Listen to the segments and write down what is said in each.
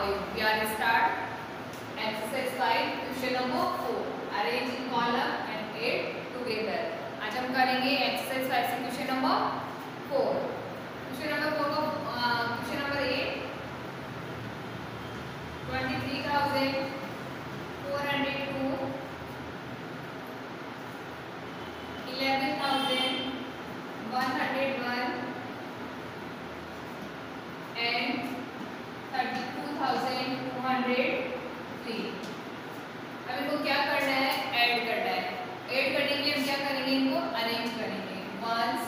are you? We are start exercise 5 question number 4. Arrange in column and add together. आज हम करेंगे exercise 5 से question number 4. Question number 4 को question number 8 23,402 11,101 and thirty two thousand two hundred three अब इनको क्या करना है ऐड करना है ऐड करने के लिए हम क्या करेंगे इनको अरेंज करेंगे ones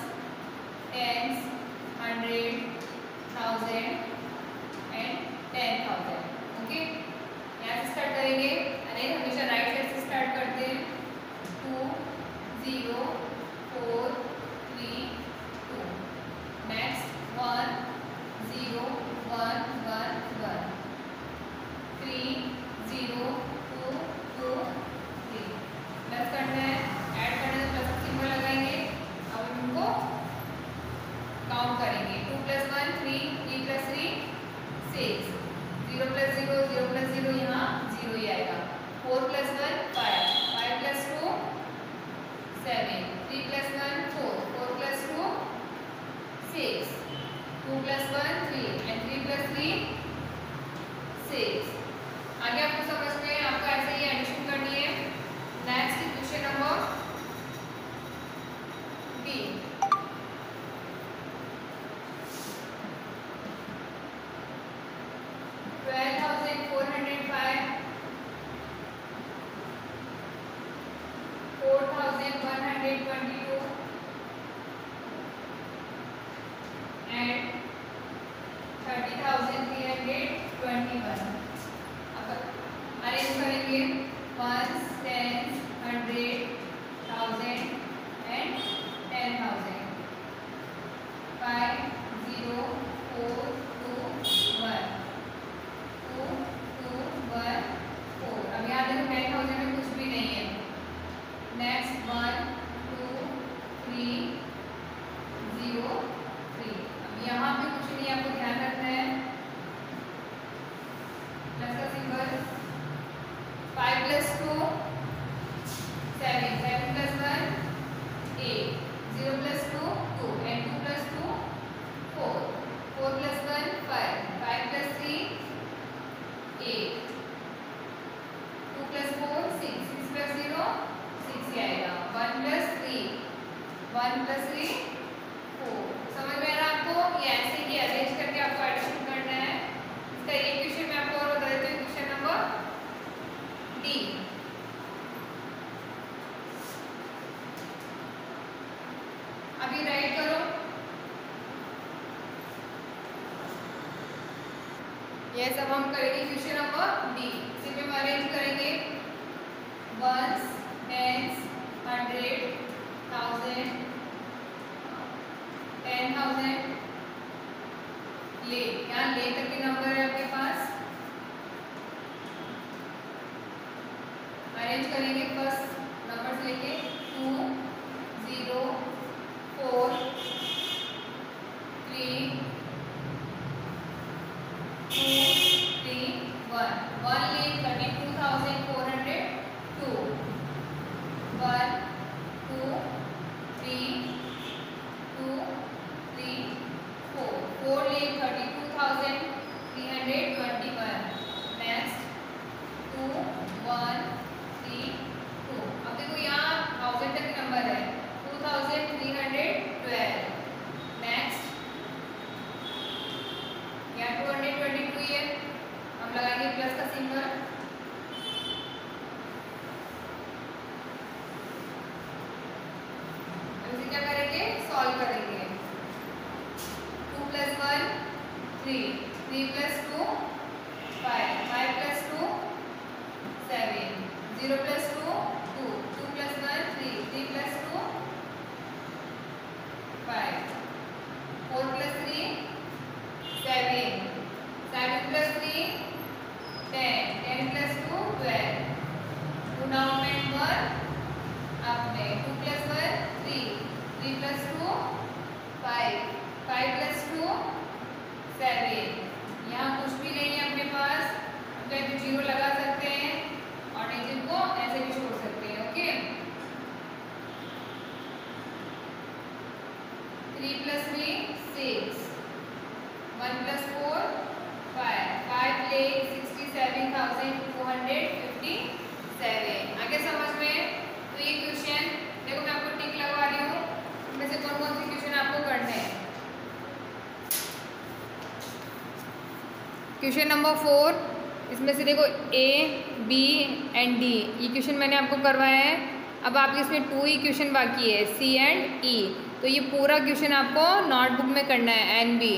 tens hundred thousand and ten thousand okay यहाँ से स्टार्ट करेंगे अरे हमेशा राइट साइड से स्टार्ट करते हैं two zero four three two next one zero one one one three zero two two three plus करना है ऐड करना है प्लस का सिंबल लगाएँगे अब इनको काउंट करेंगे two plus one three three plus three six zero plus zero zero plus zero यहाँ ज़ीरो ही आएगा four plus one five five plus two seven three plus one four four plus two six two plus one three and three plus three six आगे आपको समझ में आपको ऐसे ही addition करनी है। Next question number B twelve thousand four hundred five four thousand one hundred twenty two thirty thousand three hundred twenty one arrange करेंगे one ten hundred thousand and ten thousand five zero four two one two two one four अब यहाँ देखो ten thousand में कुछ भी नहीं है next one two three zero three अब यहाँ पे कुछ नहीं आपको ध्यान रखना है प्लस का symbol five plus two seven seven plus one eight zero plus two two and two plus two four four plus one five five plus three eight two plus four six six plus zero six ही आएगा one plus three one plus three four समझ में आ रहा आपको? ये ऐसे ही arrange करके आपको addition करना है। इसका एक क्वेश्चन मैं आपको और बता देती हूँ क्वेश्चन नंबर डी अभी राइट करो। ये सब हम करेंगे क्वेश्चन नंबर डी इसी में अरेंज करेंगे। Ones tens hundred thousand ten thousand ले यहाँ ले तक के नंबर है आपके पास? अरेंज करेंगे फ़र्स्ट नंबर से लेके। Two zero four three two three one one ले thirty two thousand four hundred two one two three two three four four ले thirty two thousand three hundred twenty one next two one three two अब देखो यहाँ thousand तक number है two thousand three hundred twelve next यहाँ two hundred twenty two है हम लगाएँगे प्लस का सिंबल इसे क्या करेंगे सॉल्व करेंगे। Two plus one three three plus two five five plus two seven zero plus two two two plus one three three plus two five four plus three seven seven plus three ten ten plus two twelve two down में one up two plus one three plus two five five plus two seven यहाँ कुछ भी नहीं है अपने पास। हम चाहे तो ज़ीरो लगा सकते हैं और इंजन को ऐसे भी छोड़ सकते हैं okay three plus three six one plus four five five lakh sixty seven thousand question number four, इसमें से देखो ए बी एंड डी ये क्वेश्चन मैंने आपको करवाया है। अब आपके इसमें टू ही क्वेश्चन बाकी है सी एंड ई तो ये पूरा क्वेश्चन आपको नोटबुक में करना है एन बी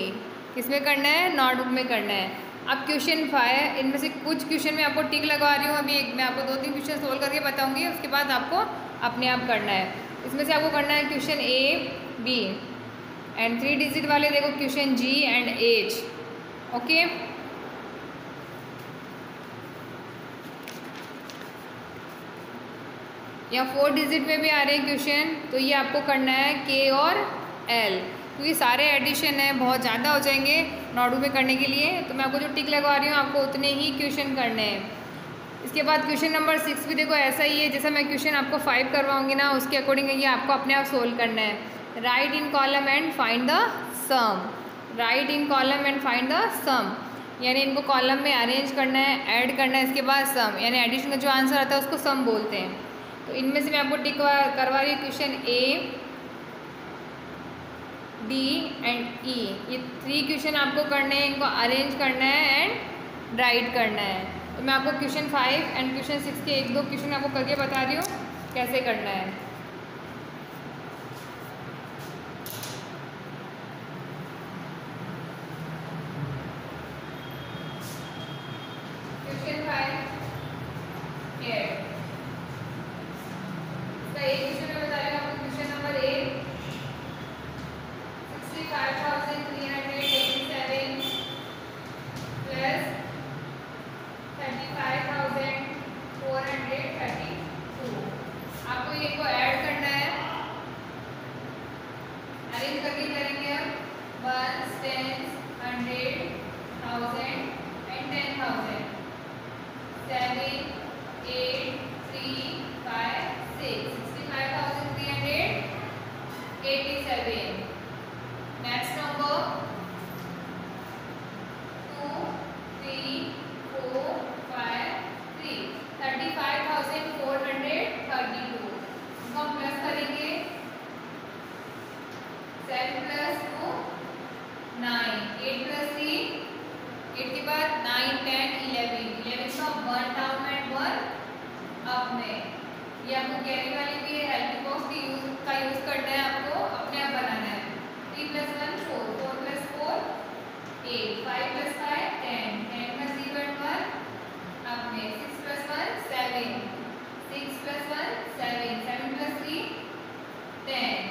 किसमें करना है? नोटबुक में करना है। अब क्वेश्चन फाइव इनमें से कुछ क्वेश्चन में आपको टिक लगवा रही हूँ। अभी एक मैं आपको दो तीन क्वेश्चन सोल्व करके बताऊँगी, उसके बाद आपको अपने आप करना है। इसमें से आपको करना है question A B and three digit वाले देखो question G and H okay या फोर डिजिट में भी आ रहे हैं क्वेश्चन तो ये आपको करना है के और एल क्योंकि सारे एडिशन है, बहुत ज़्यादा हो जाएँगे नॉडू में करने के लिए तो मैं आपको जो टिक लगवा रही हूँ, आपको उतने ही क्वेश्चन करने हैं। इसके बाद क्वेश्चन नंबर सिक्स भी देखो, ऐसा ही है, जैसा मैं क्वेश्चन आपको फाइव करवाऊँगी ना, उसके अकॉर्डिंग ये आपको अपने आप सोल्व करना है। Right in column and find the sum right in column and find the sum यानी इनको कॉलम में अरेंज करना है ऐड करना है, इसके बाद सम यानी एडिशन का जो आंसर आता है, उसको सम बोलते हैं। तो इनमें से मैं आपको टिक करवा रही हूँ question A D and E ये थ्री क्वेश्चन आपको करने हैं, इनको अरेंज करना है एंड राइट करना है। तो मैं आपको question five and question six के एक दो क्वेश्चन आपको करके बता रही हूँ, कैसे करना है क्वेश्चन फाइव एक क्वेश्चन में बता रही हूँ आपको question number eight sixty five thousand three hundred eighty seven plus thirty five thousand four hundred thirty two आपको ये को ऐड करना है अरेंज करके करेंगे हम one ten hundred thousand and ten thousand seven eight three five six 87 next number 2 3 4 5 3 35432 हम plus करेंगे 7 प्लस 2 9 8 प्लस 3 8 के बाद 9 10 11 11 का one down and one up में ये आपको कैरी वाली भी है हेल्पिंग बॉक्स की यूज़ का यूज़ करना है आपको, अपने आप बनाना है। Three plus one four four plus four eight five plus five ten ten plus and one अपने six plus one seven six plus one seven seven plus three ten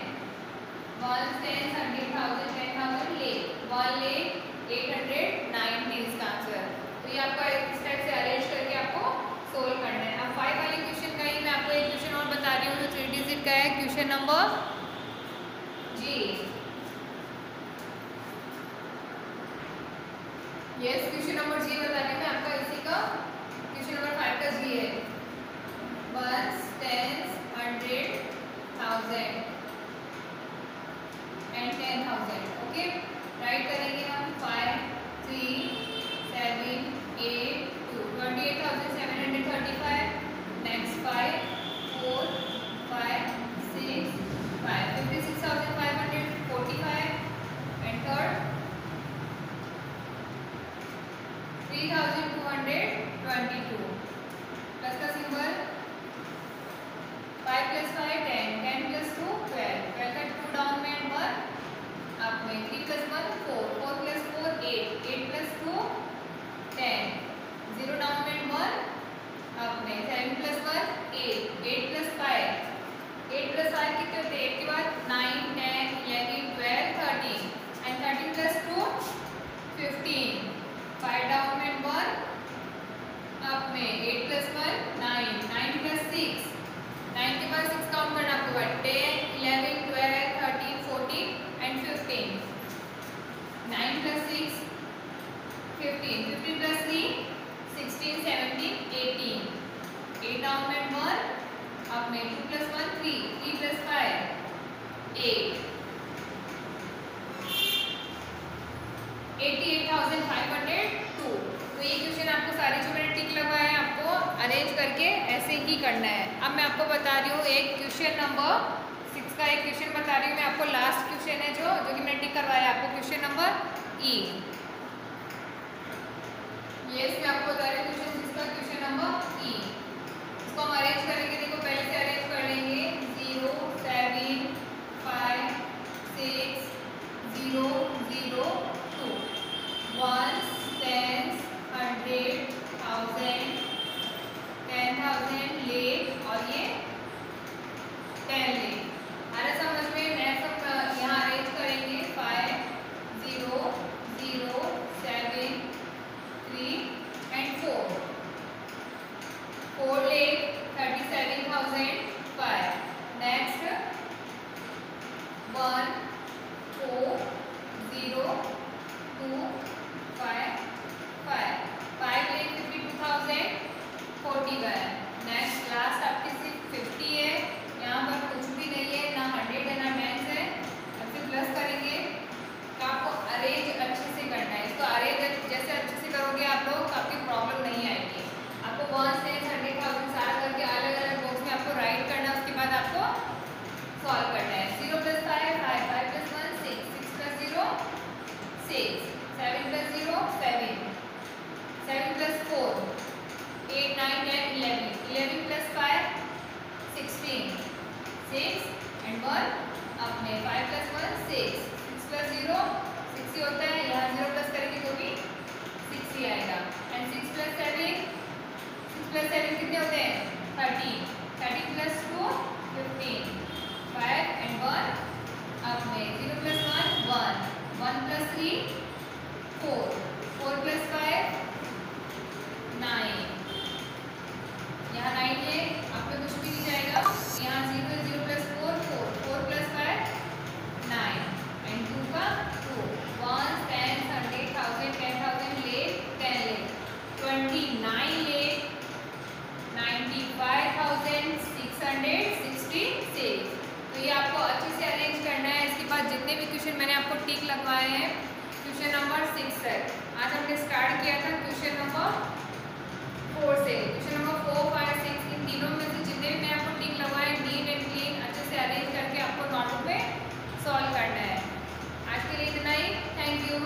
one ten hundred thousand ten thousand ले one ले eight hundred nine इसका answer तो ये आपका इस type से arrange करके आपको सोल्व करना है अब फाइव वाले क्वेश्चन का ही मैं आपको एक क्वेश्चन और बता रही हूँ जो थ्री डिजिट का है क्वेश्चन नंबर? जी यस क्वेश्चन नंबर जी बताने में आपका इसी का क्वेश्चन नंबर फाइव का जी है one ten hundred thousand and ten thousand okay right करेंगे हम five three seven eight two twenty eight thousand seven hundred thirty five next five four five six five fifty six thousand five hundred forty five and third three thousand two hundred twenty two plus का symbol five plus five ten ten plus two आपको बता रही हूँ, एक question number six का एक question बता रही हूँ मैं आपको। लास्ट क्वेश्चन है जो जो कि मैंने टिक करवाया आपको। क्वेश्चन नंबर ई ये मैं आपको बता रही हूँ क्वेश्चन सिक्स का क्वेश्चन नंबर ई इसको हम अरेंज करेंगे देखो पहले से अरेंज कर लेंगे zero seven five six zero zero two one ten hundred thousand ten thousand ले और ये टेन ले अरे समझ में नेक्स्ट हम यहाँ अरेंज करेंगे five zero zero seven three and four four ले thirty seven thousand five next one four zero two five five five ले फिफ्टी टू थाउज़ेंड फोर्टी गया नेक्स्ट लास्ट आपकी सिर्फ़ फिफ्टी है यहाँ पर कुछ भी नहीं है ना हंड्रेड है ना टेंस है अब फिर प्लस करेंगे तो आपको अरेंज अच्छे से करना है इसको अरेंज जैसे अच्छे से करोगे आप लोग तो आपकी प्रॉब्लम नहीं आएगी आपको वन टेंस हंड्रेड थाउज़ेंड सारा करके अलग अलग बॉक्स में आपको राइट करना है उसके बाद आपको सॉल्व करना है zero plus five five five plus one six six plus zero six seven plus zero seven seven plus four eight nine ten eleven eleven plus five sixteen six and one अपने five plus one six six plus zero six ही होता है. यहाँ zero plus करेंगे तो भी six ही आएगा. And six plus seven six plus seven कितने होते हैं? Thirty thirty plus two fifteen five and one अपने zero plus one one one plus three four question मैंने आपको टिक लगवाए हैं। क्वेश्चन नंबर सिक्स है। आज हमने स्टार्ट किया था क्वेश्चन नंबर फोर से। Question number four five six इन तीनों में से जितने भी मैंने आपको टिक लगवाए नीट एंड क्लीन अच्छे से अरेंज करके आपको नोटबुक पर सॉल्व करना है। आज के लिए इतना ही। Thank you